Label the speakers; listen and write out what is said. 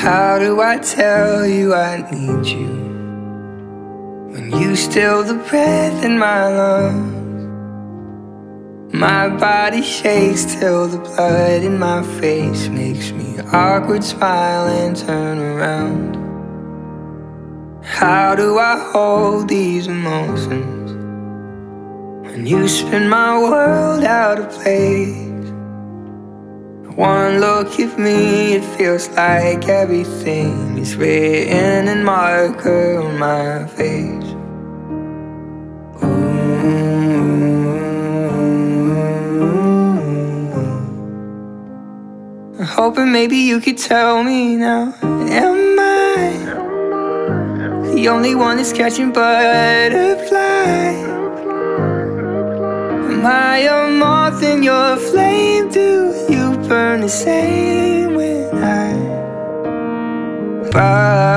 Speaker 1: How do I tell you I need you? When you still the breath in my lungs. My body shakes till the blood in my face Makes me awkward smile and turn around. How do I hold these emotions? When you spin my world out of place one look at me, it feels like everything is written in marker on my face. I'm hoping maybe you could tell me now. Am I the only one that's catching butterflies? Am I a moth in your flame? Same when I burn?